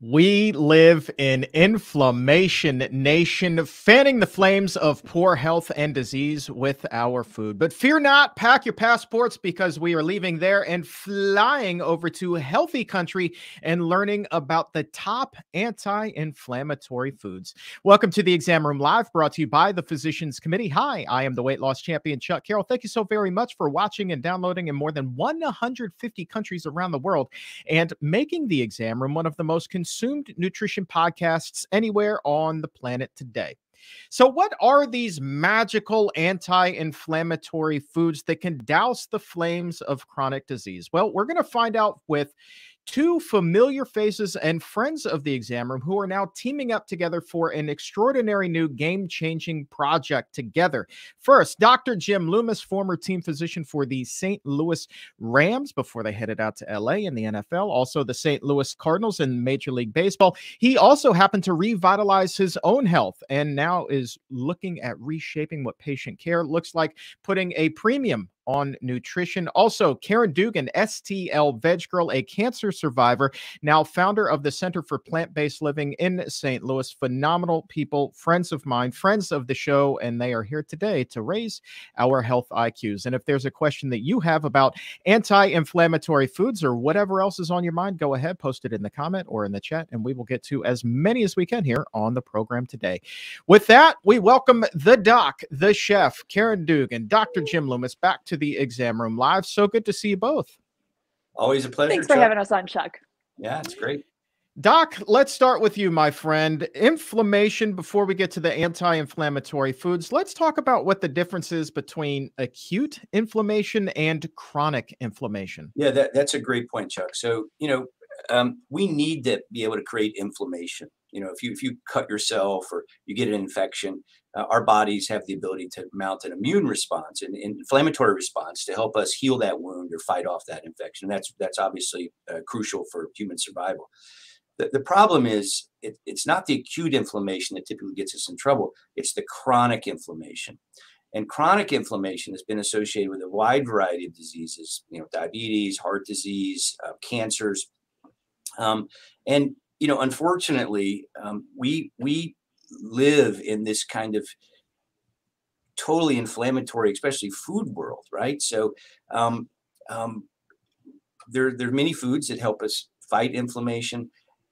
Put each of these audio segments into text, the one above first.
We live in inflammation nation, fanning the flames of poor health and disease with our food. But fear not, pack your passports because we are leaving there and flying over to a healthy country and learning about the top anti-inflammatory foods. Welcome to the Exam Room Live, brought to you by the Physicians Committee. Hi, I am the weight loss champion Chuck Carroll. Thank you so very much for watching and downloading in more than 150 countries around the world and making the Exam Room one of the most consumed nutrition podcasts anywhere on the planet today. So, what are these magical anti inflammatory foods that can douse the flames of chronic disease? Well, we're going to find out with two familiar faces and friends of the exam room who are now teaming up together for an extraordinary new game changing project together. First, Dr. Jim Loomis, former team physician for the St. Louis Rams before they headed out to LA in the NFL, also the St. Louis Cardinals in Major League Baseball. He also happened to revitalize his own health and now is looking at reshaping what patient care looks like, putting a premium on nutrition. Also, Caryn Dugan, STL Veg Girl, a cancer survivor, now founder of the Center for Plant Based Living in St. Louis. Phenomenal people, friends of mine, friends of the show, and they are here today to raise our health IQs. And if there's a question that you have about anti inflammatory foods or whatever else is on your mind, go ahead, post it in the comment or in the chat, and we will get to as many as we can here on the program today. With that, we welcome the doc, the chef, Caryn Dugan, Dr. Jim Loomis, back to the exam room live. So good to see you both. Always a pleasure. Thanks for Chuck. having us on, Chuck. Yeah, it's great. Doc, let's start with you, my friend. Inflammation, before we get to the anti inflammatory foods, let's talk about what the difference is between acute inflammation and chronic inflammation. Yeah, that, that's a great point, Chuck. So, you know, um, we need to be able to create inflammation. You know, if you if you cut yourself or you get an infection, uh, our bodies have the ability to mount an immune response, and inflammatory response, to help us heal that wound or fight off that infection. That's that's obviously uh, crucial for human survival. The, the problem is it, it's not the acute inflammation that typically gets us in trouble. It's the chronic inflammation. And chronic inflammation has been associated with a wide variety of diseases, you know, diabetes, heart disease, uh, cancers. Um, and you know, unfortunately, um, we we live in this kind of totally inflammatory, especially food world, right? So um, um, there, there are many foods that help us fight inflammation.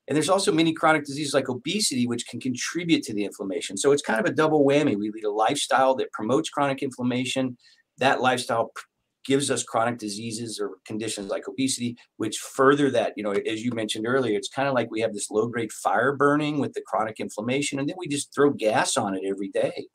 And there's also many chronic diseases like obesity, which can contribute to the inflammation. So it's kind of a double whammy. We lead a lifestyle that promotes chronic inflammation. That lifestyle gives us chronic diseases or conditions like obesity, which further that, you know, as you mentioned earlier, it's kind of like we have this low grade fire burning with the chronic inflammation, and then we just throw gas on it every day.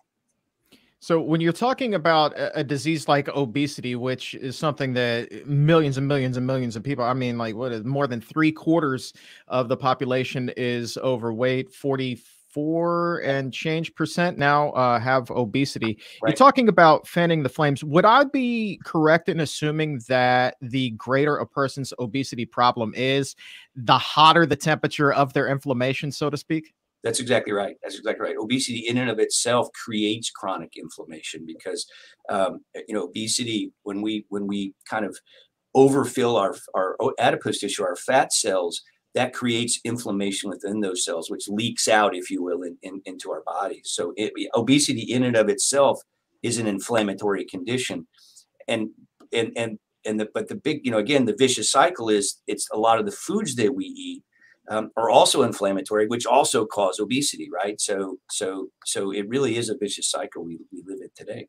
So, when you're talking about a, disease like obesity, which is something that millions and millions and millions of people, I mean, like what is more than three quarters of the population is overweight, 40, four and change percent now uh, have obesity. Right. You're talking about fanning the flames. Would I be correct in assuming that the greater a person's obesity problem is, the hotter the temperature of their inflammation, so to speak? That's exactly right. That's exactly right. Obesity, in and of itself, creates chronic inflammation because, um, you know, obesity when we when we kind of overfill our our adipose tissue, our fat cells, that creates inflammation within those cells, which leaks out, if you will, in, in, into our bodies. So it, obesity in and of itself is an inflammatory condition. And and and and the but the big, you know, again, the vicious cycle is it's a lot of the foods that we eat um, are also inflammatory, which also cause obesity, right? So so so it really is a vicious cycle we, we live in today.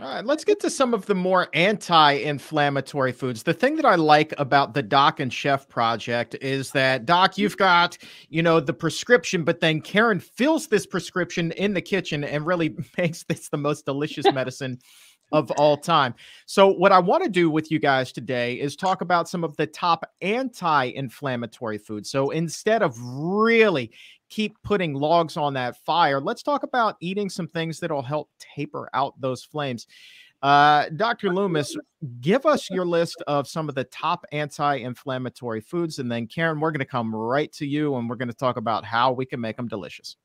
All right, let's get to some of the more anti-inflammatory foods. The thing that I like about the Doc and Chef project is that Doc, you've got, you know, the prescription, but then Caryn fills this prescription in the kitchen and really makes this the most delicious medicine of all time. So, what I want to do with you guys today is talk about some of the top anti inflammatory foods. So, instead of really keep putting logs on that fire, let's talk about eating some things that'll help taper out those flames. Uh, Dr. Loomis, give us your list of some of the top anti inflammatory foods. And then, Caryn, we're going to come right to you and we're going to talk about how we can make them delicious.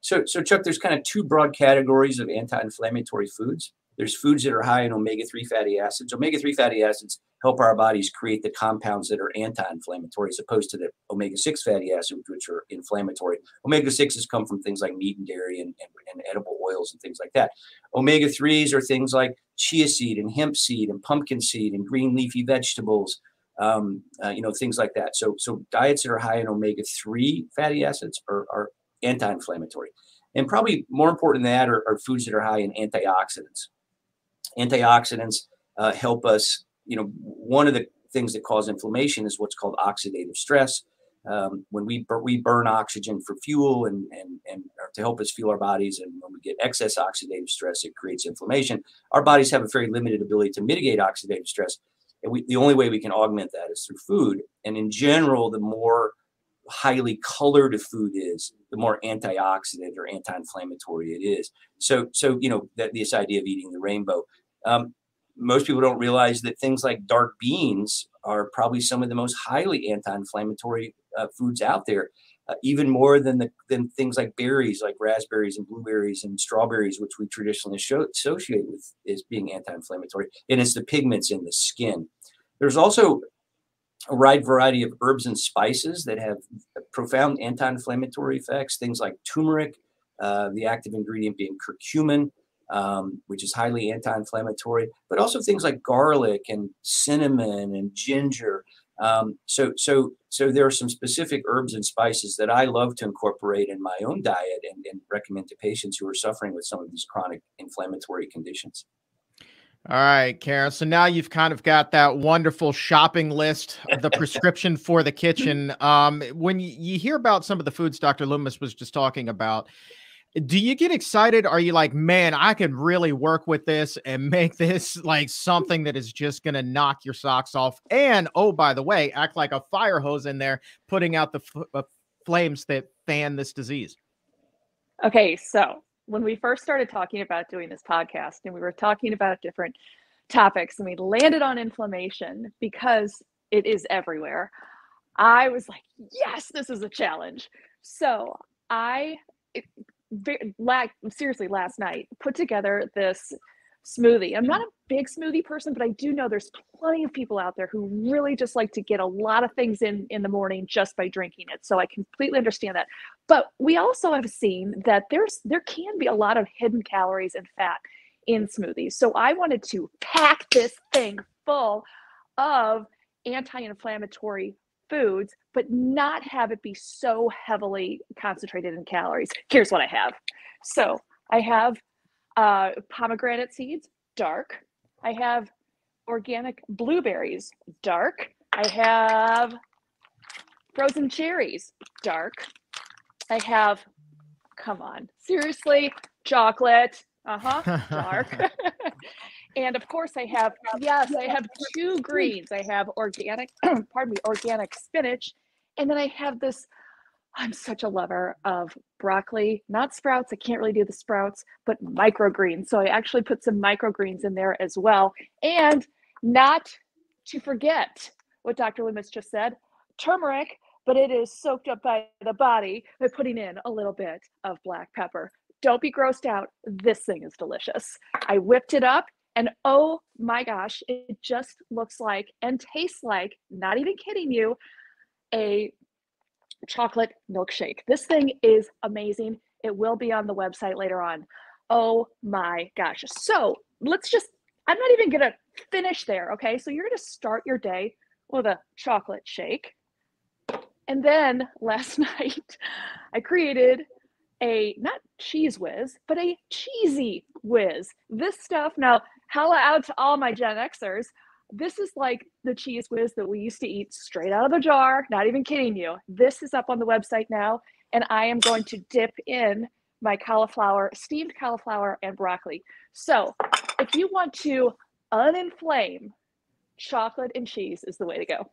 So, so Chuck, there's kind of two broad categories of anti inflammatory foods. There's foods that are high in omega 3 fatty acids. Omega 3 fatty acids help our bodies create the compounds that are anti-inflammatory as opposed to the omega-6 fatty acids, which are inflammatory. Omega-6s come from things like meat and dairy and, and, and edible oils and things like that. Omega-3s are things like chia seed and hemp seed and pumpkin seed and green leafy vegetables, um, uh, you know, things like that. So, so diets that are high in omega-3 fatty acids are, are anti-inflammatory. And probably more important than that are, are foods that are high in antioxidants. Antioxidants uh, help us, you know, one of the things that cause inflammation is what's called oxidative stress. Um, when we, bur- we burn oxygen for fuel and, and, and to help us fuel our bodies, and when we get excess oxidative stress, it creates inflammation. Our bodies have a very limited ability to mitigate oxidative stress. And we, the only way we can augment that is through food. And in general, the more highly colored a food is, the more antioxidant or anti-inflammatory it is. So, so you know that this idea of eating the rainbow. Um, most people don't realize that things like dark beans are probably some of the most highly anti-inflammatory uh, foods out there, uh, even more than the than things like berries, like raspberries and blueberries and strawberries, which we traditionally show, associate with as being anti-inflammatory. And it's the pigments in the skin. There's also a wide variety of herbs and spices that have profound anti-inflammatory effects. Things like turmeric, uh, the active ingredient being curcumin, um, which is highly anti-inflammatory, but also things like garlic and cinnamon and ginger. Um, so, so, so there are some specific herbs and spices that I love to incorporate in my own diet and, and recommend to patients who are suffering with some of these chronic inflammatory conditions. All right, Caryn. So now you've kind of got that wonderful shopping list, the prescription for the kitchen. Um, when you, you hear about some of the foods Dr. Loomis was just talking about, do you get excited? Are you like, man, I can really work with this and make this like something that is just going to knock your socks off? And oh, by the way, act like a fire hose in there, putting out the f- uh, flames that fan this disease. Okay, so when we first started talking about doing this podcast and we were talking about different topics and we landed on inflammation because it is everywhere, I was like, yes, this is a challenge. So I, it, like, seriously, last night put together this smoothie. I'm not a big smoothie person, but I do know there's plenty of people out there who really just like to get a lot of things in in the morning just by drinking it. So I completely understand that. But we also have seen that there's there can be a lot of hidden calories and fat in smoothies. So I wanted to pack this thing full of anti-inflammatory foods, but not have it be so heavily concentrated in calories. Here's what I have. So I have uh, pomegranate seeds, dark. I have organic blueberries, dark. I have frozen cherries, dark. I have, come on, seriously, chocolate, uh huh, dark. and of course, I have, yes, I have two greens. I have organic, pardon me, organic spinach. And then I have this I'm such a lover of broccoli, not sprouts. I can't really do the sprouts, but microgreens. So I actually put some microgreens in there as well. And not to forget what Dr. Loomis just said turmeric, but it is soaked up by the body by putting in a little bit of black pepper. Don't be grossed out. This thing is delicious. I whipped it up and oh my gosh, it just looks like and tastes like, not even kidding you, a chocolate milkshake. This thing is amazing. It will be on the website later on. Oh my gosh. So let's just, I'm not even going to finish there. Okay. So you're going to start your day with a chocolate shake. And then last night, I created a not cheese whiz, but a cheesy whiz. This stuff, now, holla out to all my Gen Xers. This is like the Cheez Whiz that we used to eat straight out of the jar. Not even kidding you. This is up on the website now, and I am going to dip in my cauliflower, steamed cauliflower, and broccoli. So, if you want to uninflame, chocolate and cheese is the way to go.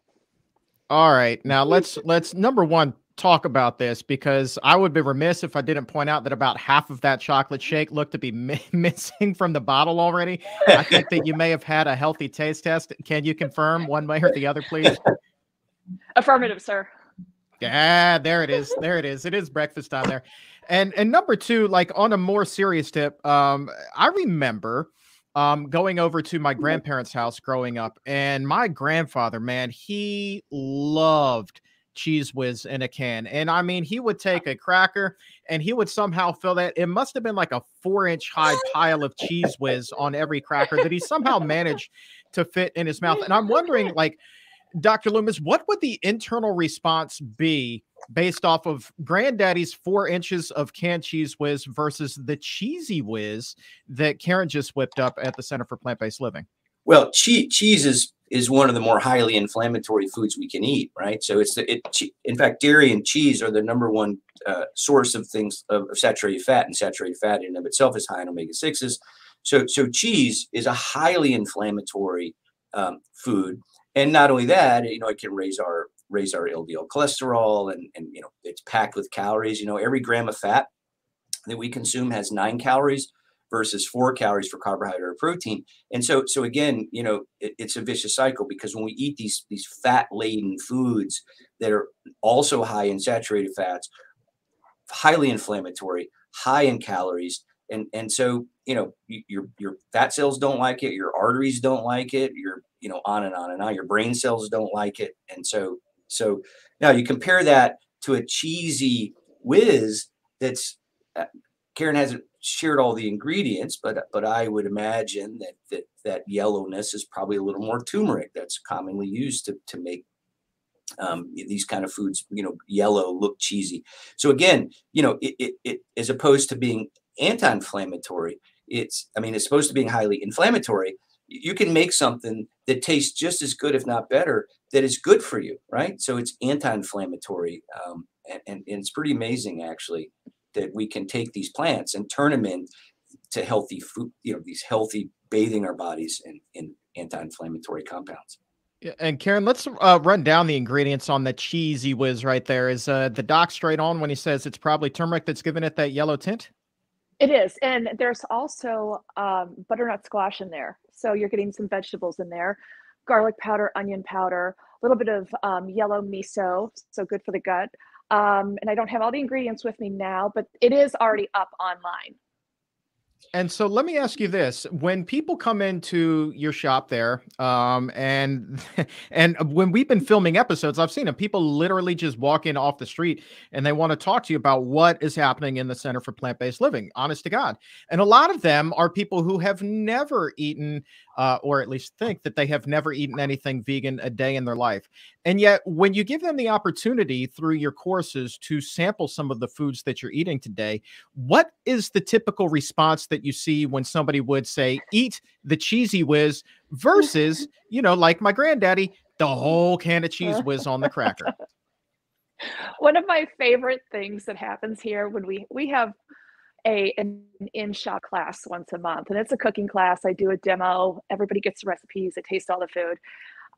All right. Now let's let's number one talk about this because I would be remiss if I didn't point out that about half of that chocolate shake looked to be mi- missing from the bottle already. I think that you may have had a healthy taste test. Can you confirm one way or the other, please? Affirmative, sir. Yeah, there it is. There it is. It is breakfast time there. And and number two, like on a more serious tip, um, I remember um, going over to my grandparents' house growing up, and my grandfather, man, he loved Cheez Whiz in a can. And I mean, he would take a cracker and he would somehow fill that. It must have been like a four inch high pile of Cheez Whiz on every cracker that he somehow managed to fit in his mouth. And I'm wondering, like, Dr. Loomis, what would the internal response be based off of granddaddy's four inches of canned Cheez Whiz versus the cheesy whiz that Caryn just whipped up at the Center for Plant Based Living? Well, cheese, cheese is is one of the more highly inflammatory foods we can eat, right? So it's the, it. In fact, dairy and cheese are the number one uh, source of things of, of, saturated fat, and saturated fat in of itself is high in omega sixes. So so cheese is a highly inflammatory um, food, and not only that, you know, it can raise our raise our LDL cholesterol, and and you know, it's packed with calories. You know, every gram of fat that we consume has nine calories versus four calories for carbohydrate or protein. And so, so again, you know, it, it's a vicious cycle because when we eat these these fat laden foods that are also high in saturated fats, highly inflammatory, high in calories, and and so you know your your fat cells don't like it, your arteries don't like it, your you know on and on and on. Your brain cells don't like it, and so so now you compare that to a cheesy whiz that's uh, Caryn hasn't shared all the ingredients, but but I would imagine that that that yellowness is probably a little more turmeric that's commonly used to to make um, these kind of foods, you know, yellow look cheesy. So again, you know, it, it, it as opposed to being anti-inflammatory, it's I mean, it's supposed to be highly inflammatory. You can make something that tastes just as good, if not better, that is good for you, right? So it's anti-inflammatory, um, and, and, and it's pretty amazing actually that we can take these plants and turn them into healthy food, you know, these healthy bathing our bodies in, in anti-inflammatory compounds. Yeah, and Caryn, let's uh, run down the ingredients on the cheesy whiz right there. Is uh, the doc straight on when he says it's probably turmeric that's giving it that yellow tint? It is, and there's also um, butternut squash in there, so you're getting some vegetables in there, garlic powder, onion powder, a little bit of um, yellow miso, so good for the gut. Um, and I don't have all the ingredients with me now, but it is already up online. And so let me ask you this: When people come into your shop there, um, and and when we've been filming episodes, I've seen them. People literally just walk in off the street and they want to talk to you about what is happening in the Center for Plant Based Living. Honest to God, and a lot of them are people who have never eaten, uh, or at least think that they have never eaten anything vegan a day in their life. And yet, when you give them the opportunity through your courses to sample some of the foods that you're eating today, what is the typical response that you see when somebody would say, eat the cheesy whiz versus, you know, like my granddaddy, the whole can of Cheez Whiz on the cracker? One of my favorite things that happens here when we we have a an in shop class once a month and it's a cooking class i do a demo everybody gets the recipes i taste all the food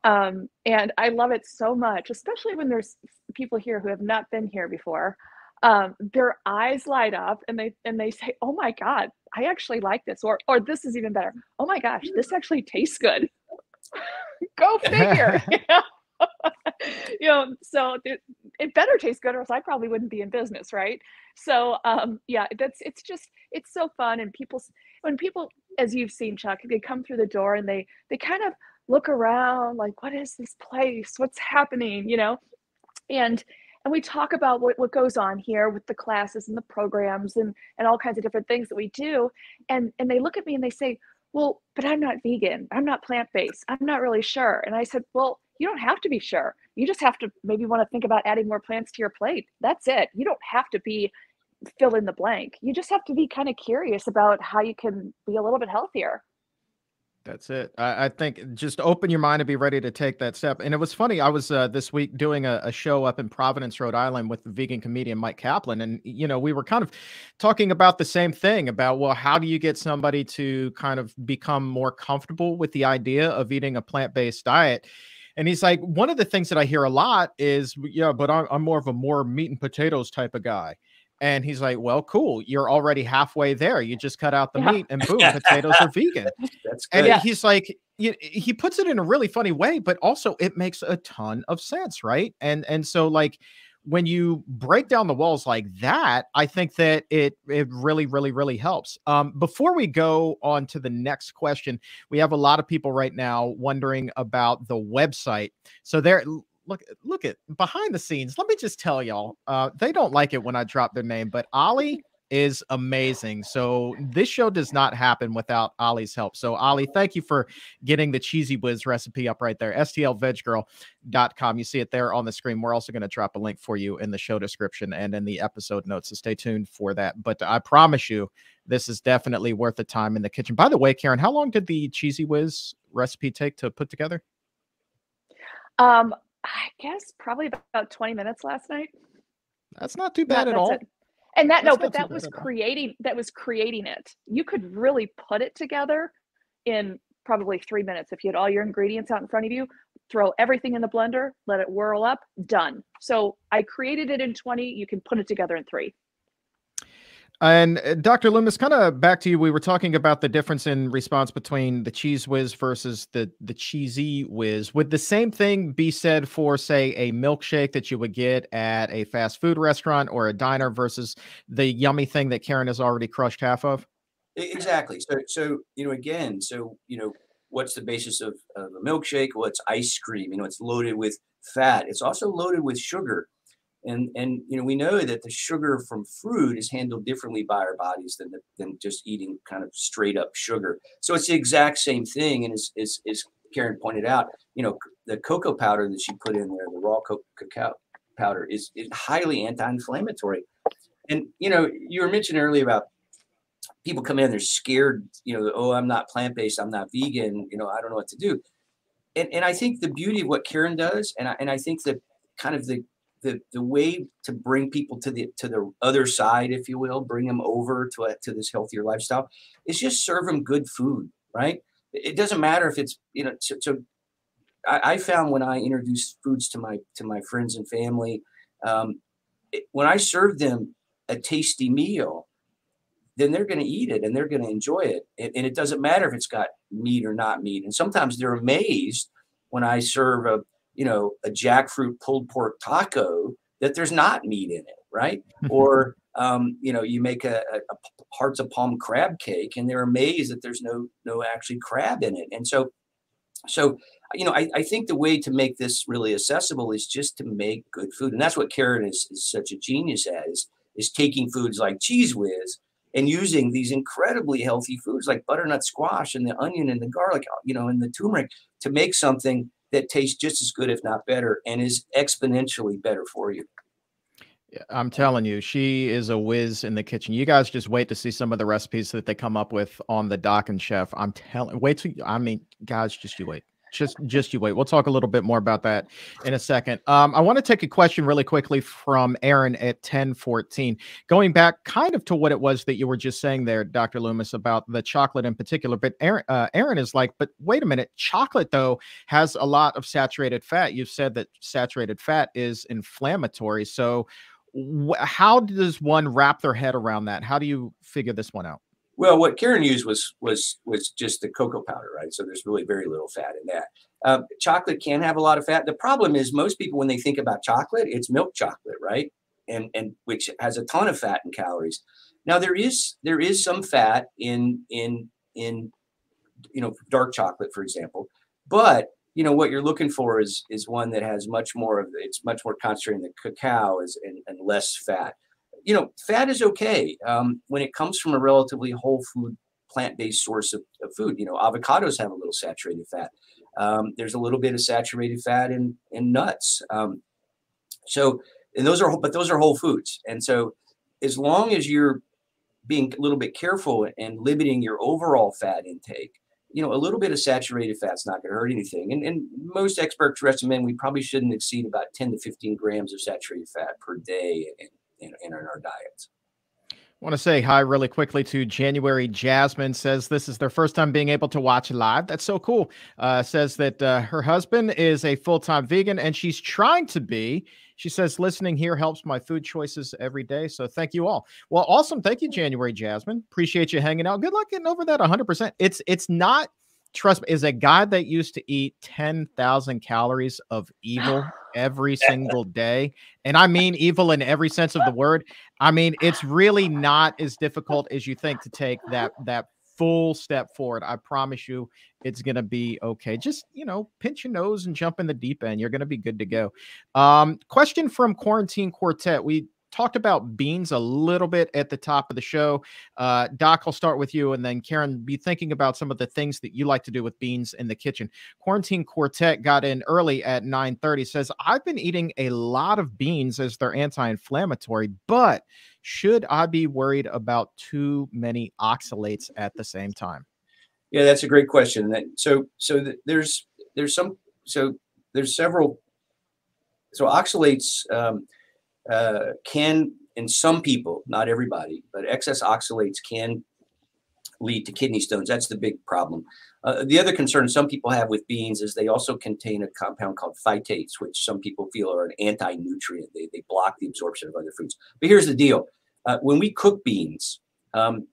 um, and I love it so much, especially when there's people here who have not been here before. Um, their eyes light up and they and they say, "Oh my God, I actually like this," or "or this is even better." Oh my gosh, this actually tastes good. Go figure. you know, so it, it, better taste good, or else I probably wouldn't be in business, right? So, um, yeah, that's it's just it's so fun, and people when people, as you've seen, Chuck, they come through the door and they they kind of look around like what is this place? What's happening? You know? And and we talk about what, what goes on here with the classes and the programs and and all kinds of different things that we do. And and they look at me and they say well but i'm not vegan. I'm not plant-based. I'm not really sure. And i said well you don't have to be sure you just have to maybe want to think about adding more plants to your plate that's it you don't have to be fill in the blank you just have to be kind of curious about how you can be a little bit healthier that's it. I, I, think just open your mind and be ready to take that step. And it was funny. I was uh, this week doing a, a, show up in Providence, Rhode Island, with the vegan comedian Mike Kaplan, and you know we were kind of talking about the same thing about well, how do you get somebody to kind of become more comfortable with the idea of eating a plant based diet? And he's like, one of the things that I hear a lot is, yeah, but I'm, I'm more of a more meat and potatoes type of guy. And he's like, "Well, cool. You're already halfway there. You just cut out the yeah. meat, and boom, potatoes are vegan." That's good. And he's like, he puts it in a really funny way, but also it makes a ton of sense, right? And and so like when you break down the walls like that, I think that it it really, really, really helps. Um, before we go on to the next question, we have a lot of people right now wondering about the website. So there look look at behind the scenes. Let me just tell y'all, uh, they don't like it when I drop their name, but Ollie is amazing. So this show does not happen without Ollie's help. So Ollie, thank you for getting the cheesy whiz recipe up right there. STLVegGirl.com. You see it there on the screen. We're also going to drop a link for you in the show description and in the episode notes. So stay tuned for that. But I promise you, this is definitely worth the time in the kitchen. By the way, Karen, how long did the cheesy whiz recipe take to put together? Um, I guess probably about 20 minutes last night. That's not too bad not, at all. It. And that That's no, but that was creating that was creating it. You could really put it together in probably three minutes if you had all your ingredients out in front of you. Throw everything in the blender, let it whirl up, done. So I created it in 20. You can put it together in three. And uh, Dr. Loomis, kind of back to you. We were talking about the difference in response between the Cheez Whiz versus the the cheesy whiz. Would the same thing be said for, say, a milkshake that you would get at a fast food restaurant or a diner versus the yummy thing that Caryn has already crushed half of? Exactly. So, so you know, again, so you know, what's the basis of, of a milkshake? Well, it's ice cream. You know, it's loaded with fat. It's also loaded with sugar and and you know we know that the sugar from fruit is handled differently by our bodies than the, than just eating kind of straight up sugar. So it's the exact same thing and as, as, as Caryn pointed out you know the cocoa powder that she put in there the raw cacao powder is, is highly anti-inflammatory. And you know you were mentioning earlier about people come in they're scared you know oh i'm not plant-based i'm not vegan you know i don't know what to do. And, and i think the beauty of what Caryn does and I, and I think that kind of the the the way to bring people to the to the other side, if you will, bring them over to a, to this healthier lifestyle, is just serve them good food, right? It doesn't matter if it's you know. So, so I, I, found when I introduce foods to my to my friends and family, um, it, when I serve them a tasty meal, then they're going to eat it and they're going to enjoy it, and, and it doesn't matter if it's got meat or not meat. And sometimes they're amazed when I serve a you know, a jackfruit pulled pork taco that there's not meat in it, right? or um, you know, you make a, a, a, hearts of palm crab cake, and they're amazed that there's no no actually crab in it. And so, so you know, I, I think the way to make this really accessible is just to make good food, and that's what Caryn is, is such a genius at is is taking foods like Cheez Whiz and using these incredibly healthy foods like butternut squash and the onion and the garlic, you know, and the turmeric to make something that tastes just as good, if not better, and is exponentially better for you. I'm telling you, she is a whiz in the kitchen. You guys just wait to see some of the recipes that they come up with on the Doc and Chef. I'm telling, wait till I mean, guys, just you wait just just you wait. We'll talk a little bit more about that in a second. Um, I want to take a question really quickly from Aaron at 1014. Going back kind of to what it was that you were just saying there, Dr. Loomis, about the chocolate in particular. But Aaron, uh, Aaron is like, but wait a minute, chocolate though has a lot of saturated fat. You've said that saturated fat is inflammatory. So how does one wrap their head around that? How do you figure this one out? Well, what Caryn used was was was just the cocoa powder, right? So there's really very little fat in that. Um, chocolate can have a lot of fat. The problem is most people when they think about chocolate, it's milk chocolate, right? And and which has a ton of fat and calories. Now there is there is some fat in in in you know dark chocolate, for example, but you know what you're looking for is is one that has much more of it's much more concentrated in the cacao is and, and less fat you know, fat is okay um, when it comes from a relatively whole food, plant based source of, of, food. You know, avocados have a little saturated fat. Um, there's a little bit of saturated fat in in nuts. Um, so, and those are, but those are whole foods. And so, as long as you're being a little bit careful and limiting your overall fat intake, you know, a little bit of saturated fat's not going to hurt anything. And, and most experts recommend we probably shouldn't exceed about 10 to 15 grams of saturated fat per day in, in, in our diets. I want to say hi really quickly to January Jasmine says this is their first time being able to watch live. That's so cool. Uh, says that uh, her husband is a full time vegan and she's trying to be. She says listening here helps my food choices every day. So thank you all. Well, awesome. Thank you, January Jasmine. Appreciate you hanging out. Good luck getting over that 100%. It's it's not trust me, is a guy that used to eat 10,000 calories of evil every single day. And I mean evil in every sense of the word. I mean, it's really not as difficult as you think to take that that full step forward. I promise you it's going to be okay. Just, you know, pinch your nose and jump in the deep end. You're going to be good to go. Um, question from Quarantine Quartet. We talked about beans a little bit at the top of the show. Uh, Doc, I'll start with you, and then Caryn, be thinking about some of the things that you like to do with beans in the kitchen. Quarantine Quartet got in early at 9:30. Says I've been eating a lot of beans as they're anti-inflammatory, but should I be worried about too many oxalates at the same time? Yeah, that's a great question. So, so there's there's some so there's several. So oxalates. Um, uh, can, in some people, not everybody, but excess oxalates can lead to kidney stones. That's the big problem. Uh, the other concern some people have with beans is they also contain a compound called phytates, which some people feel are an anti-nutrient. They, they block the absorption of other foods. But here's the deal. Uh, when we cook beans, um,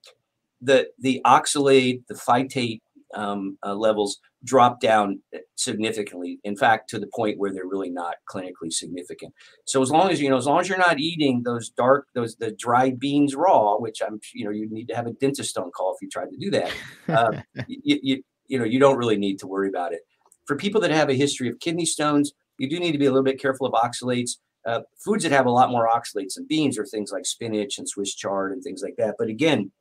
the, the oxalate, the phytate um, uh, levels drop down significantly. In fact, to the point where they're really not clinically significant. So as long as you know, as long as you're not eating those dark, those the dried beans raw, which I'm, you know, you need to have a dentist on call if you tried to do that. Uh, you, you, you know, you don't really need to worry about it. For people that have a history of kidney stones, you do need to be a little bit careful of oxalates. Uh, foods that have a lot more oxalates than beans are things like spinach and Swiss chard and things like that. But again,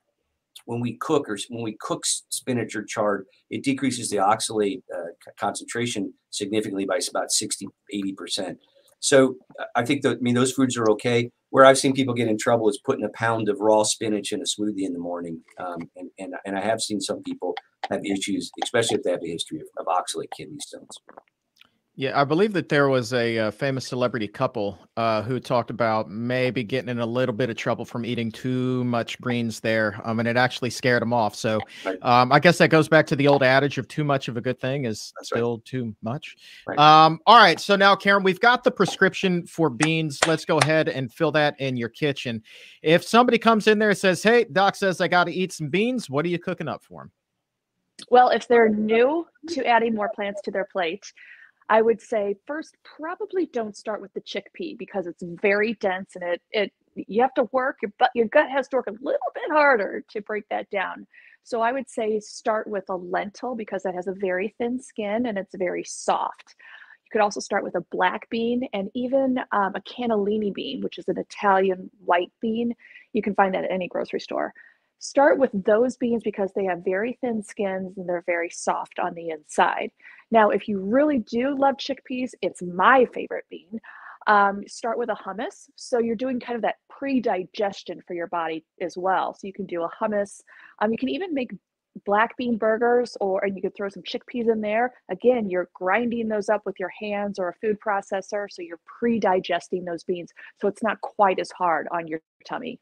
when we cook or when we cook spinach or chard, it decreases the oxalate uh, concentration significantly by about 60, 80%. So I think that, I mean, those foods are okay. Where I've seen people get in trouble is putting a pound of raw spinach in a smoothie in the morning. Um, and, and, and I have seen some people have issues, especially if they have a history of, of oxalate kidney stones. Yeah, I believe that there was a, uh, famous celebrity couple uh, who talked about maybe getting in a little bit of trouble from eating too much greens there, um, and it actually scared them off. So, um, I guess that goes back to the old adage of too much of a good thing is That's still right. too much. Right. Um, all right, so now Caryn, we've got the prescription for beans. Let's go ahead and fill that in your kitchen. If somebody comes in there and says, "Hey, doc says I got to eat some beans," what are you cooking up for them? Well, if they're new to adding more plants to their plate, I would say first probably don't start with the chickpea because it's very dense and it it you have to work your but your gut has to work a little bit harder to break that down. So I would say start with a lentil because that has a very thin skin and it's very soft. You could also start with a black bean and even um, a cannellini bean, which is an Italian white bean. You can find that at any grocery store. Start with those beans because they have very thin skins and they're very soft on the inside. Now, if you really do love chickpeas, it's my favorite bean. Um, start with a hummus. So you're doing kind of that pre-digestion for your body as well. So you can do a hummus. Um, you can even make black bean burgers or and you could throw some chickpeas in there. Again, you're grinding those up with your hands or a food processor. So you're pre-digesting those beans. So it's not quite as hard on your tummy.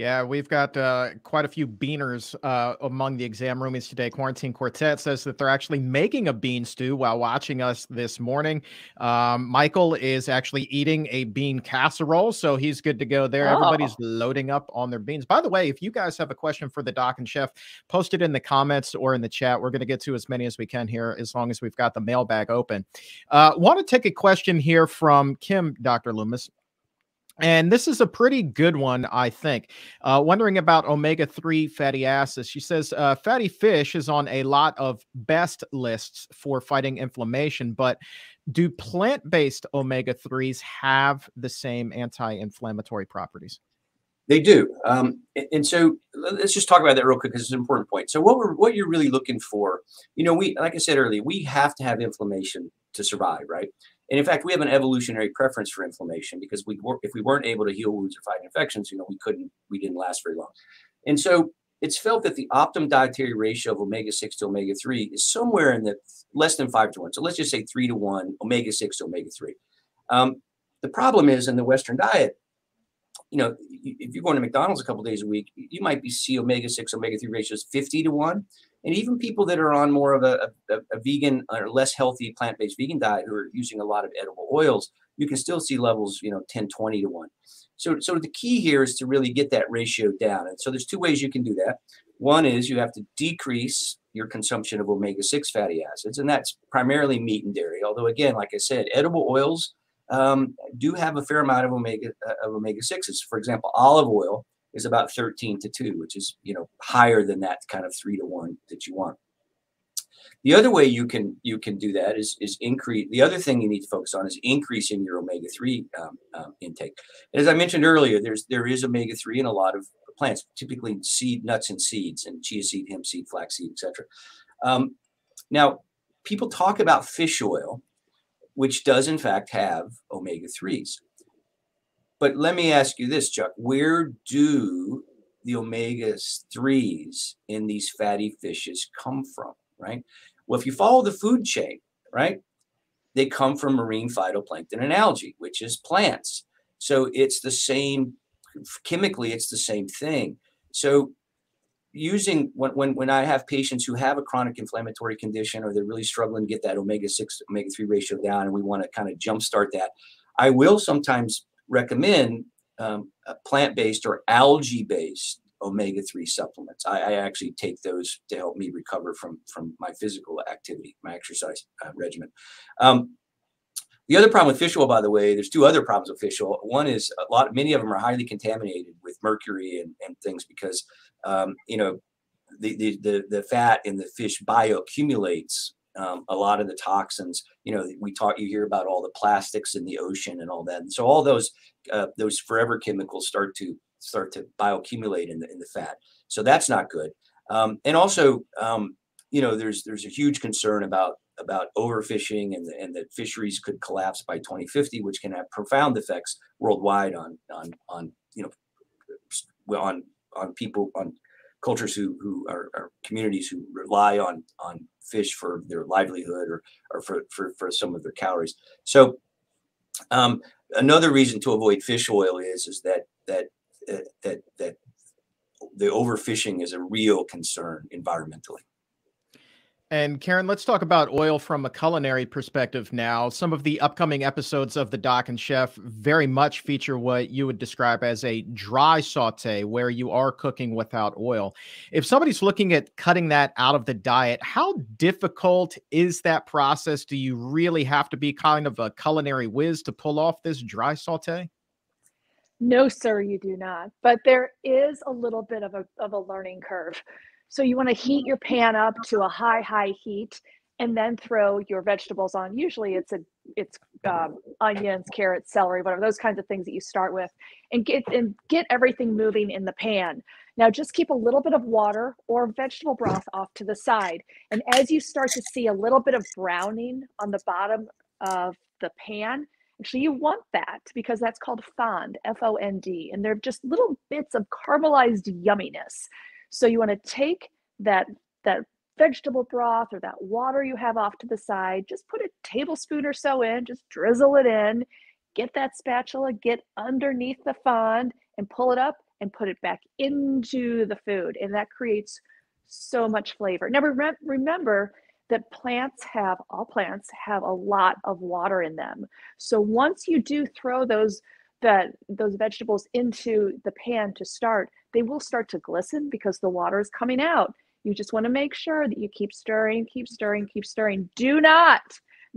Yeah, we've got uh, quite a few beaners uh, among the exam roomies today. Quarantine Quartet says that they're actually making a bean stew while watching us this morning. Um, Michael is actually eating a bean casserole, so he's good to go there. Oh. Everybody's loading up on their beans. By the way, if you guys have a question for the doc and chef, post it in the comments or in the chat. We're going to get to as many as we can here as long as we've got the mailbag open. Uh, Want to take a question here from Kim, Dr. Loomis. And this is a pretty good one, I think. Uh, wondering about omega 3 fatty acids. She says uh, fatty fish is on a lot of best lists for fighting inflammation, but do plant based omega 3s have the same anti inflammatory properties? They do. Um, and so let's just talk about that real quick because it's an important point. So what we're what you're really looking for, you know, we like I said earlier, we have to have inflammation to survive, right? And in fact, we have an evolutionary preference for inflammation because we were, if we weren't able to heal wounds or fight infections, you know, we couldn't, we didn't last very long. And so it's felt that the optimum dietary ratio of omega 6 to omega 3 is somewhere in the less than five to one. So let's just say three to one, omega 6 to omega 3. Um, the problem is in the Western diet, you know, if you're going to McDonald's a couple days a week, you might be see omega 6, omega 3 ratios 50 to 1 and even people that are on more of a, a, a vegan or less healthy plant-based vegan diet who are using a lot of edible oils you can still see levels you know 10 20 to 1 so so the key here is to really get that ratio down and so there's two ways you can do that one is you have to decrease your consumption of omega-6 fatty acids, and that's primarily meat and dairy. Although again, like I said, edible oils um, do have a fair amount of omega uh, of omega-6s. For example, olive oil is about 13 to 2, which is you know higher than that kind of 3 to 1 that you want. The other way you can you can do that is is increase. The other thing you need to focus on is increasing your omega three um, um, intake. as I mentioned earlier, there's there is omega three in a lot of plants, typically seed nuts and seeds, and chia seed, hemp seed, flax seed, etc. Um, now, people talk about fish oil, which does in fact have omega threes. But let me ask you this, Chuck: Where do the omega threes in these fatty fishes come from? Right? Well, if you follow the food chain, right, they come from marine phytoplankton and algae, which is plants. So it's the same, chemically, it's the same thing. So using when, when, when I have patients who have a chronic inflammatory condition or they're really struggling to get that omega 6, omega 3 ratio down, and we want to kind of jumpstart that, I will sometimes recommend um, plant based or algae based omega-3 supplements. I, I, actually take those to help me recover from, from my physical activity, my exercise uh, regimen. Um, the other problem with fish oil, by the way, there's two other problems with fish oil. One is a lot, of many of them are highly contaminated with mercury and, and things because, um, you know, the, the, the, the fat in the fish bioaccumulates um, a lot of the toxins. You know, we talk, you hear about all the plastics in the ocean and all that. And so all those, uh, those forever chemicals start to start to bioaccumulate in the in the fat. So that's not good. Um, and also, um, you know, there's there's a huge concern about about overfishing and and that fisheries could collapse by 2050, which can have profound effects worldwide on on on you know on on people on cultures who who are, are, communities who rely on on fish for their livelihood or or for for, for some of their calories. So um, another reason to avoid fish oil is is that that that that the overfishing is a real concern environmentally. And Caryn, let's talk about oil from a culinary perspective now. Some of the upcoming episodes of The Doc and Chef very much feature what you would describe as a dry saute, where you are cooking without oil. If somebody's looking at cutting that out of the diet, how difficult is that process? Do you really have to be kind of a culinary whiz to pull off this dry saute? No, sir, you do not. But there is a little bit of a, of a learning curve. So you want to heat your pan up to a high, high heat and then throw your vegetables on. Usually it's a it's um, onions, carrots, celery, whatever those kinds of things that you start with, and get and get everything moving in the pan. Now just keep a little bit of water or vegetable broth off to the side, and as you start to see a little bit of browning on the bottom of the pan, Actually, you want that because that's called fond, F O N D, and they're just little bits of caramelized yumminess. So you want to take that that vegetable broth or that water you have off to the side, just put a tablespoon or so in, just drizzle it in, get that spatula, get underneath the fond and pull it up and put it back into the food. And that creates so much flavor. Now, remember, that plants have, all plants have a lot of water in them. So once you do throw those that those vegetables into the pan to start, they will start to glisten because the water is coming out. You just want to make sure that you keep stirring, keep stirring, keep stirring. Do not,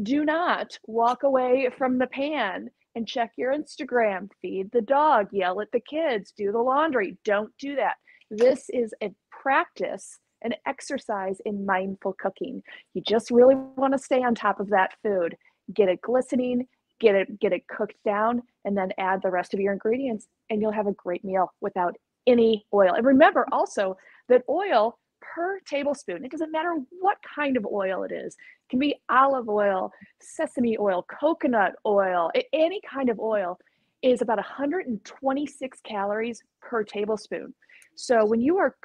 do not walk away from the pan and check your Instagram, feed the dog, yell at the kids, do the laundry. Don't do that. This is a practice an exercise in mindful cooking. You just really want to stay on top of that food, get it glistening, get it get it cooked down, and then add the rest of your ingredients, and you'll have a great meal without any oil. And remember also that oil per tablespoon, it doesn't matter what kind of oil it is. It can be olive oil, sesame oil, coconut oil, any kind of oil is about 126 calories per tablespoon. So when you are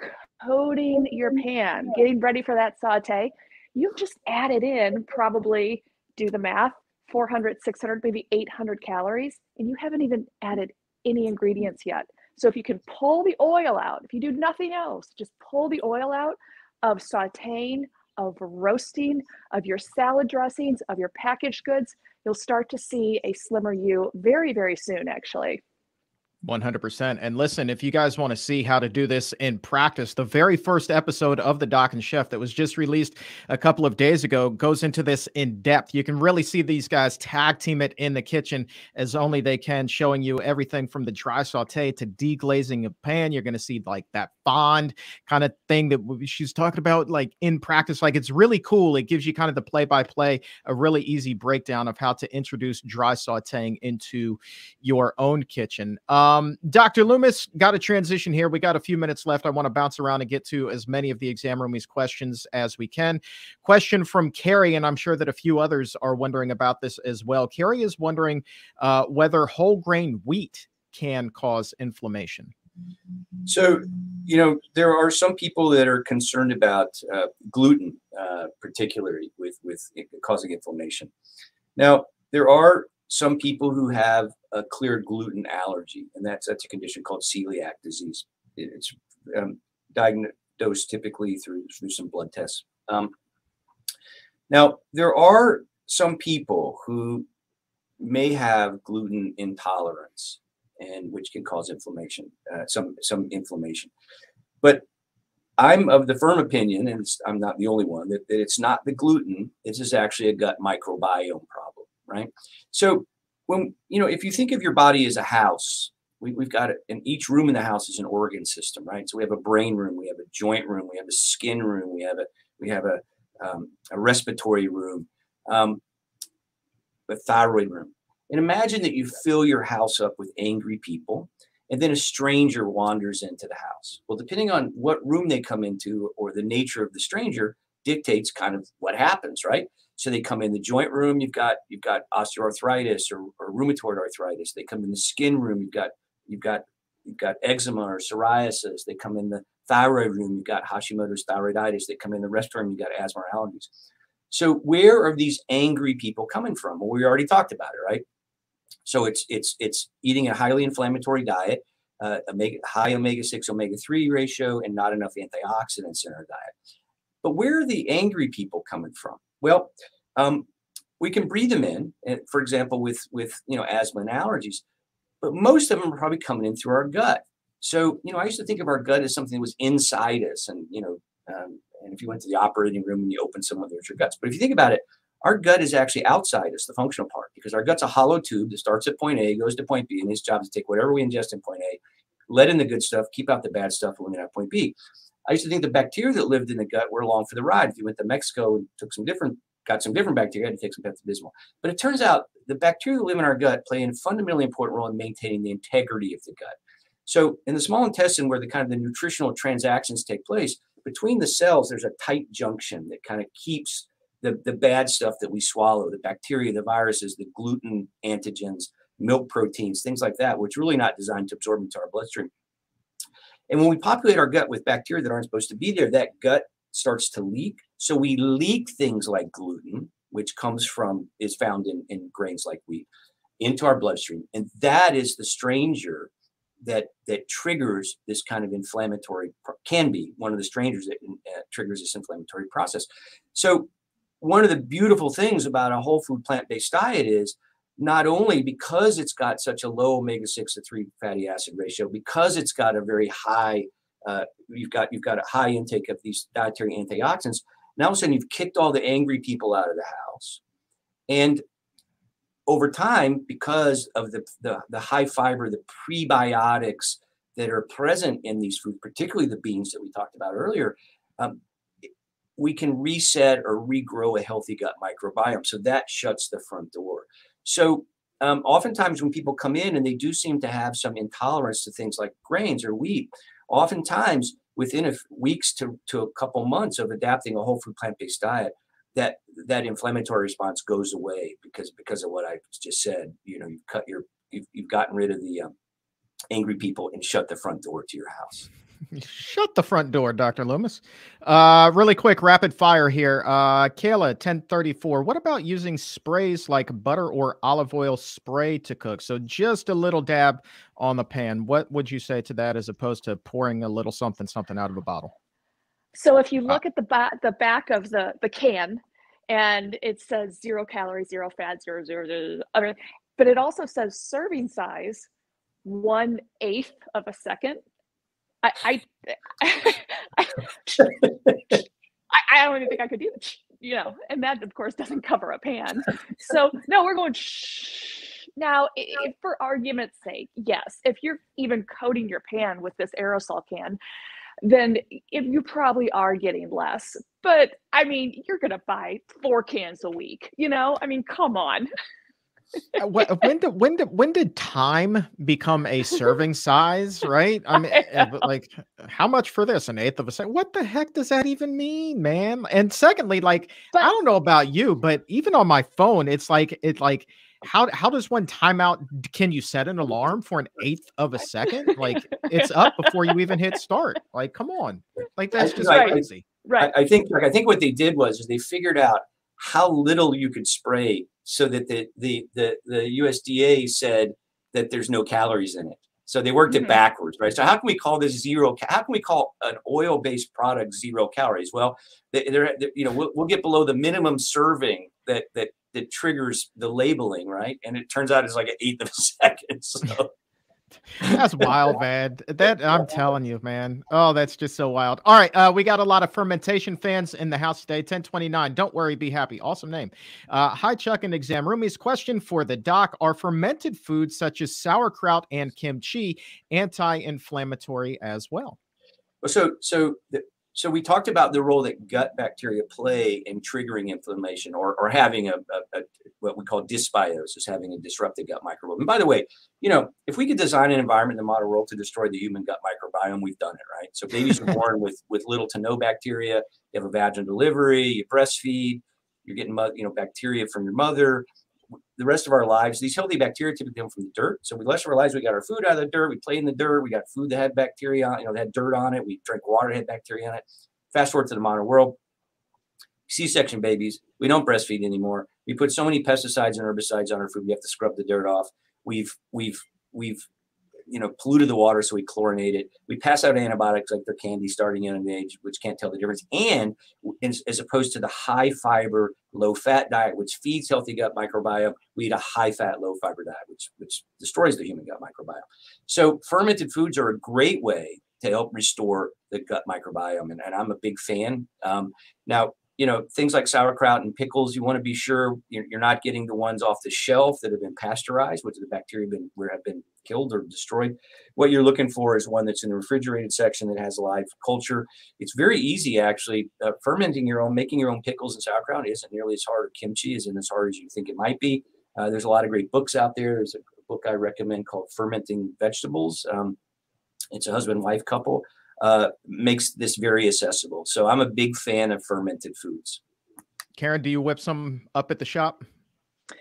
coating your mm-hmm. pan, getting ready for that saute, you've just added in probably do the math 400, 600, maybe 800 calories, and you haven't even added any ingredients yet. So if you can pull the oil out, if you do nothing else, just pull the oil out of sauteing, of roasting, of your salad dressings, of your packaged goods, you'll start to see a slimmer you very, very soon, actually. 100%. And listen, if you guys want to see how to do this in practice, the very first episode of The Doc and Chef that was just released a couple of days ago goes into this in depth. You can really see these guys tag team it in the kitchen as only they can, showing you everything from the dry saute to deglazing a pan. You're going to see like that fond kind of thing that she's talking about, like in practice. Like it's really cool. It gives you kind of the play by play, a really easy breakdown of how to introduce dry sauteing into your own kitchen. Um, Dr. Loomis, got a transition here. We got a few minutes left. I want to bounce around and get to as many of the exam roomies questions as we can. Question from Carrie, and I'm sure that a few others are wondering about this as well. Carrie is wondering uh, whether whole grain wheat can cause inflammation. So, you know, there are some people that are concerned about uh, gluten, uh, particularly with with causing inflammation. Now, there are some people who have a clear gluten allergy, and that's that's a condition called celiac disease. It's um, diagnosed typically through through some blood tests. Um, now, there are some people who may have gluten intolerance, and which can cause inflammation, uh, some some inflammation. But I'm of the firm opinion, and I'm not the only one, that, that it's not the gluten. This is actually a gut microbiome problem, right? So when you know if you think of your body as a house we, have got it and each room in the house is an organ system right so we have a brain room we have a joint room we have a skin room we have a we have a, um, a respiratory room um, a thyroid room and imagine that you fill your house up with angry people and then a stranger wanders into the house well depending on what room they come into or the nature of the stranger dictates kind of what happens right so they come in the joint room, you've got you've got osteoarthritis or, or rheumatoid arthritis. They come in the skin room, you've got you've got you've got eczema or psoriasis. They come in the thyroid room, you've got Hashimoto's thyroiditis. They come in the respiratory room, you've got asthma or allergies. So where are these angry people coming from? Well, we already talked about it, right? So it's it's it's eating a highly inflammatory diet, uh, omega, high omega six omega three ratio, and not enough antioxidants in our diet. But where are the angry people coming from? Well, um, we can breathe them in, for example, with with you know asthma and allergies, but most of them are probably coming in through our gut. So you know, I used to think of our gut as something that was inside us, and you know, um, and if you went to the operating room and you opened someone, there's your guts. But if you think about it, our gut is actually outside us, the functional part, because our gut's a hollow tube that starts at point A, goes to point B, and its job is to take whatever we ingest in point A, let in the good stuff, keep out the bad stuff, and we get out point B. I used to think the bacteria that lived in the gut were along for the ride. If you went to Mexico and took some different, got some different bacteria, had to take some Pepto Bismol. But it turns out the bacteria that live in our gut play a fundamentally important role in maintaining the integrity of the gut. So in the small intestine, where the kind of the nutritional transactions take place, between the cells, there's a tight junction that kind of keeps the, the bad stuff that we swallow, the bacteria, the viruses, the gluten antigens, milk proteins, things like that, which really not designed to absorb into our bloodstream. And when we populate our gut with bacteria that aren't supposed to be there, that gut starts to leak. So we leak things like gluten, which comes from, is found in, in grains like wheat, into our bloodstream. And that is the stranger that that triggers this kind of inflammatory can be one of the strangers that uh, triggers this inflammatory process so one of the beautiful things about a whole food plant-based diet is not only because it's got such a low omega-6 to 3 fatty acid ratio because it's got a very high uh, you've got you've got a high intake of these dietary antioxidants now all of a sudden you've kicked all the angry people out of the house. And over time because of the, the, the high fiber the prebiotics that are present in these foods particularly the beans that we talked about earlier um, we can reset or regrow a healthy gut microbiome so that shuts the front door so um, oftentimes when people come in and they do seem to have some intolerance to things like grains or wheat, oftentimes within a weeks to, to a couple months of adapting a whole food plant-based diet, that that inflammatory response goes away because because of what I just said. You know, you've cut your you've, you've gotten rid of the um, angry people and shut the front door to your house. Shut the front door, Dr. Loomis. Uh, really quick, rapid fire here. Uh, Kayla, 1034. What about using sprays like butter or olive oil spray to cook? So just a little dab on the pan. What would you say to that as opposed to pouring a little something, something out of a bottle? So if you uh look uh, at the back, the back of the, the can, and it says zero calories, zero fat, zero, zero, zero, but it also says serving size one eighth of a second. I I, I, I don't even think I could do it, you know, and that of course doesn't cover a pan. So no, we're going shh. Now, if, for argument's sake, yes, if you're even coating your pan with this aerosol can, then if you probably are getting less. But I mean, you're going to buy four cans a week, you know? I mean, come on. Uh, when did when did when did time become a serving size? Right? I mean, eh, like how much for this? An eighth of a second? What the heck does that even mean, man? And secondly, like but, I don't know about you, but even on my phone, it's like it's like how how does one timeout? Can you set an alarm for an eighth of a second? Like it's up before you even hit start. Like, come on, like that's just right. crazy. Right. I, I think like I think what they did was is they figured out how little you could spray so that the the the, the USDA said that there's no calories in it. So they worked mm-hmm. it backwards, right? So how can we call this zero? How can we call an oil-based product zero calories? Well, they're, they're you know we'll, we'll get below the minimum serving that that that triggers the labeling, right? And it turns out it's like an eighth of a second. So that's wild, man. That I'm telling you, man. Oh, that's just so wild. All right, uh, we got a lot of fermentation fans in the house today. 1029. Don't worry, be happy. Awesome name. Uh, hi, Chuck and Exam Roomies. Question for the doc: Are fermented foods such as sauerkraut and kimchi anti-inflammatory as well? Well, so so the, so we talked about the role that gut bacteria play in triggering inflammation or, or having a, a, a what we call dysbiosis, having a disrupted gut microbiome. And by the way, you know, if we could design an environment in the modern world to destroy the human gut microbiome, we've done it, right? So babies are born with with little to no bacteria. You have a vaginal delivery, you breastfeed, you're getting you know bacteria from your mother the rest of our lives, these healthy bacteria typically come from the dirt. So we the rest of our lives, we got our food out of the dirt. We play in the dirt. We got food that had bacteria on, you know, that had dirt on it. We drink water that had bacteria on it. Fast forward to the modern world, C-section babies. We don't breastfeed anymore. We put so many pesticides and herbicides on our food. We have to scrub the dirt off. We've we've we've you know, polluted the water, so we chlorinate it. We pass out antibiotics like they're candy starting in an age, which can't tell the difference. And as, as opposed to the high fiber, low fat diet, which feeds healthy gut microbiome, we eat a high fat, low fiber diet, which which destroys the human gut microbiome. So fermented foods are a great way to help restore the gut microbiome, and, and I'm a big fan. Um, now, you know things like sauerkraut and pickles you want to be sure you're not getting the ones off the shelf that have been pasteurized which the bacteria have been have been killed or destroyed. What you're looking for is one that's in the refrigerated section that has a live culture. It's very easy actually uh, fermenting your own making your own pickles and sauerkraut isn't nearly as hard or kimchi isn't as hard as you think it might be. Uh, there's a lot of great books out there. There's a book i recommend called fermenting vegetables. Um, it's a husband wife couple uh, makes this very accessible. So I'm a big fan of fermented foods. Caryn, do you whip some up at the shop?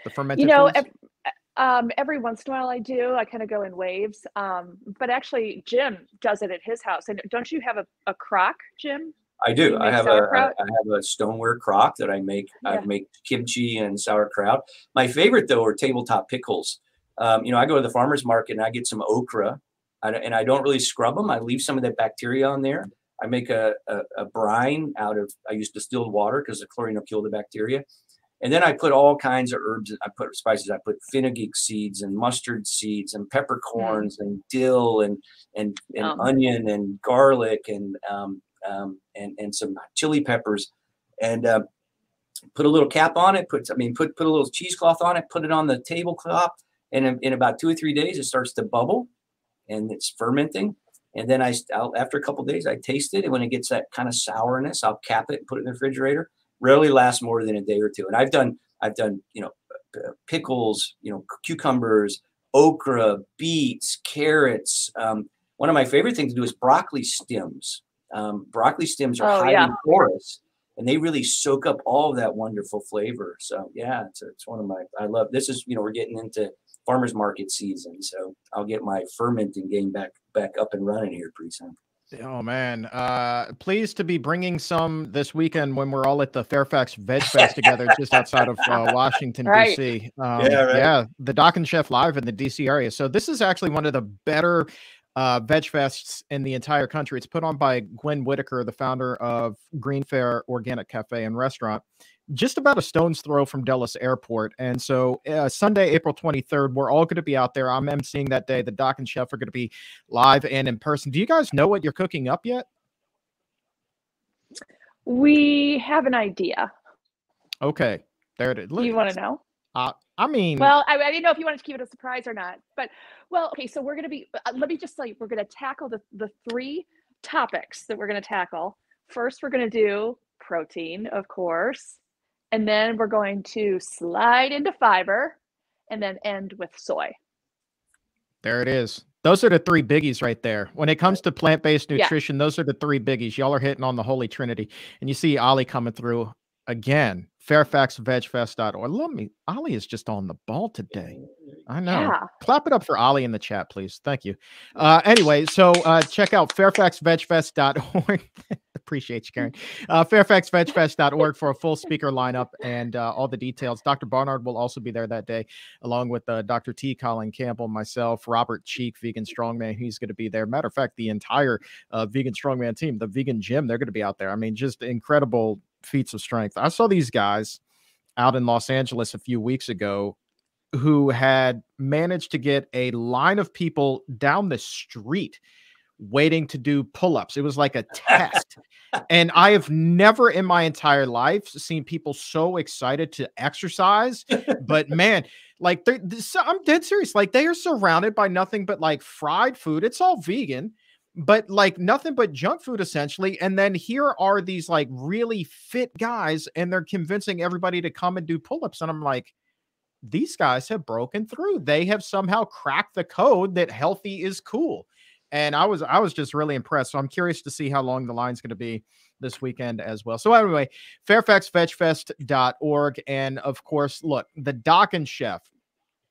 The fermented You know, every, um, every once in a while I do. I kind of go in waves. Um, but actually, Jim does it at his house. And don't you have a, a crock, Jim? I do. I have a I have a stoneware crock that I make. Yeah. I make kimchi and sauerkraut. My favorite though are tabletop pickles. Um, you know, I go to the farmer's market and I get some okra I, and I don't really scrub them. I leave some of that bacteria on there. I make a, a, a brine out of, I use distilled water because the chlorine will kill the bacteria. And then I put all kinds of herbs. I put spices. I put fenugreek seeds and mustard seeds and peppercorns mm. and dill and and, and um. onion and garlic and um, um, and and some chili peppers and uh, put a little cap on it. Put I mean put put a little cheesecloth on it. Put it on the tabletop. And in, in about two or three days, it starts to bubble and it's fermenting. And then I, I'll, after a couple days, I taste it, and when it gets that kind of sourness, I'll cap it and put it in the refrigerator. Rarely lasts more than a day or two. And I've done, I've done, you know, pickles, you know, cucumbers, okra, beets, carrots. Um, one of my favorite things to do is broccoli stems. Um, broccoli stems are oh, highly yeah. porous, and they really soak up all of that wonderful flavor. So yeah, it's, it's one of my I love. This is you know we're getting into farmers market season. So I'll get my fermenting game back back up and running here pretty soon. Oh man, uh, pleased to be bringing some this weekend when we're all at the Fairfax Veg Fest together, just outside of uh, Washington right. D.C. Um, yeah, right. yeah, the Doc and Chef live in the D.C. area. So this is actually one of the better uh, Veg Fests in the entire country. It's put on by Gwen Whitaker, the founder of Green Fare Organic Cafe and Restaurant. Just about a stone's throw from Dulles Airport. And so uh, Sunday, April 23rd, we're all going to be out there. I'm emceeing that day. The Doc and Chef are going to be live and in person. Do you guys know what you're cooking up yet? We have an idea. Okay, there it is. Look, you want to know? Uh, I mean, well, I, I, didn't know if you wanted to keep it a surprise or not, but well, okay. So we're going to be. Uh, let me just tell you, we're going to tackle the the three topics that we're going to tackle. First, we're going to do protein, of course, and then we're going to slide into fiber, and then end with soy. There it is. Those are the three biggies right there. When it comes to plant based nutrition, yeah. those are the three biggies. Y'all are hitting on the holy trinity. And you see Ali coming through again. FairfaxVegFest.org. Let me, Ali is just on the ball today. I know. Yeah. Clap it up for Ali in the chat, please. Thank you. Uh, anyway, so uh, check out FairfaxVegFest.org. Appreciate you, Caryn. Uh, FairfaxVegFest.org for a full speaker lineup and uh, all the details. Dr. Barnard will also be there that day, along with uh, Dr. T. Colin Campbell, myself, Robert Cheeke, Vegan Strongman. He's going to be there. Matter of fact, the entire uh, Vegan Strongman team, the Vegan Gym, they're going to be out there. I mean, just incredible feats of strength. I saw these guys out in Los Angeles a few weeks ago who had managed to get a line of people down the street waiting to do pull-ups. It was like a test. and I have never in my entire life seen people so excited to exercise. But man, like they're, I'm dead serious. Like they are surrounded by nothing but like fried food. It's all vegan, but like nothing but junk food essentially. And then here are these like really fit guys, and they're convincing everybody to come and do pull-ups. And I'm like, these guys have broken through. They have somehow cracked the code that healthy is cool and I was I was just really impressed. So I'm curious to see how long the line's going to be this weekend as well. So anyway, fairfaxvegfest.org and of course, look, the Doc and Chef.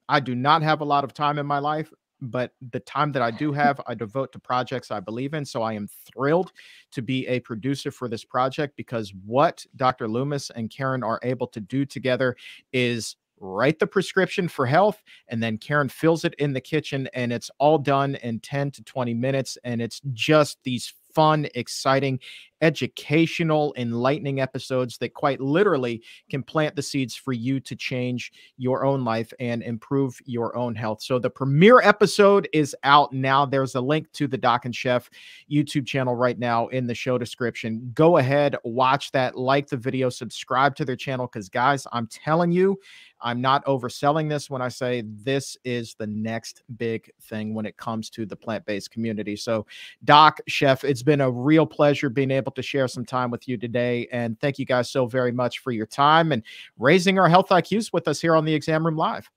I do not have a lot of time in my life, but the time that I do have, I devote to projects I believe in. So I am thrilled to be a producer for this project because what Dr. Loomis and Caryn are able to do together is write the prescription for health, and then Caryn fills it in the kitchen, and it's all done in 10 to 20 minutes. And it's just these fun, exciting, educational, enlightening episodes that quite literally can plant the seeds for you to change your own life and improve your own health. So the premiere episode is out now. There's a link to the Doc and Chef YouTube channel right now in the show description. Go ahead, watch that, like the video, subscribe to their channel because, guys, I'm telling you, I'm not overselling this when I say this is the next big thing when it comes to the plant based community. So, Doc, Chef, it's been a real pleasure being able to share some time with you today. And thank you guys so very much for your time and raising our health IQs with us here on the Exam Room Live.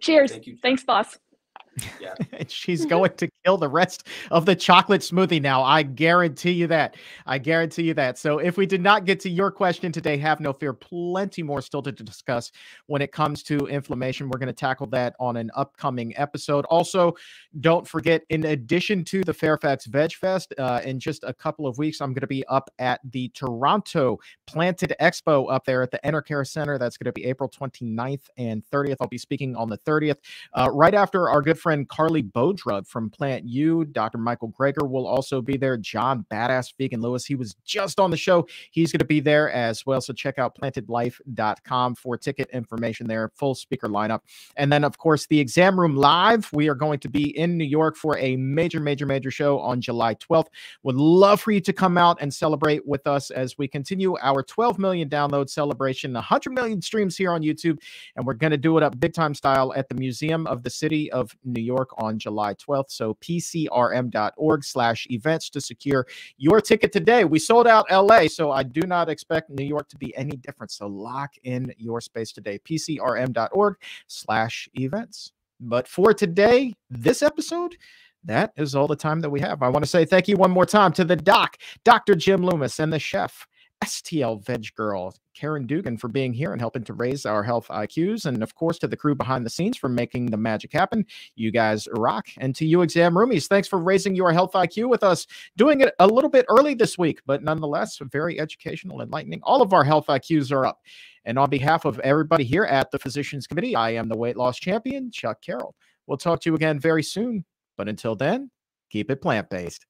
Cheers. Thank you, Thanks, boss. Yeah. she's going to kill the rest of the chocolate smoothie now. I guarantee you that. I guarantee you that. So, if we did not get to your question today, have no fear. Plenty more still to discuss when it comes to inflammation. We're going to tackle that on an upcoming episode. Also, don't forget, in addition to the Fairfax Veg Fest, uh, in just a couple of weeks, I'm going to be up at the Toronto Planted Expo up there at the Enercare Center. That's going to be April 29th and 30th. I'll be speaking on the 30th, uh, right after our good friend Carleigh Bodrug from PlantYou. Dr. Michael Greger will also be there. John Badass Vegan Lewis, he was just on the show. He's going to be there as well. So check out plantedlife.com for ticket information there, full speaker lineup. And then, of course, the exam room live. We are going to be in New York for a major, major, major show on July 12th. Would love for you to come out and celebrate with us as we continue our 12 million download celebration, 100 million streams here on YouTube. And we're going to do it up big time style at the Museum of the City of New York on July 12th. So pcrm.org slash events to secure your ticket today. We sold out LA, so I do not expect New York to be any different. So lock in your space today. pcrm.org slash events. But for today, this episode, that is all the time that we have. I want to say thank you one more time to the doc, Dr. Jim Loomis, and the chef, STL Veg Girl, Caryn Dugan, for being here and helping to raise our health IQs. And of course, to the crew behind the scenes for making the magic happen. You guys rock. And to you, exam roomies, thanks for raising your health IQ with us. Doing it a little bit early this week, but nonetheless, very educational, and enlightening. All of our health IQs are up. And on behalf of everybody here at the Physicians Committee, I am the weight loss champion, Chuck Carroll. We'll talk to you again very soon. But until then, keep it plant based.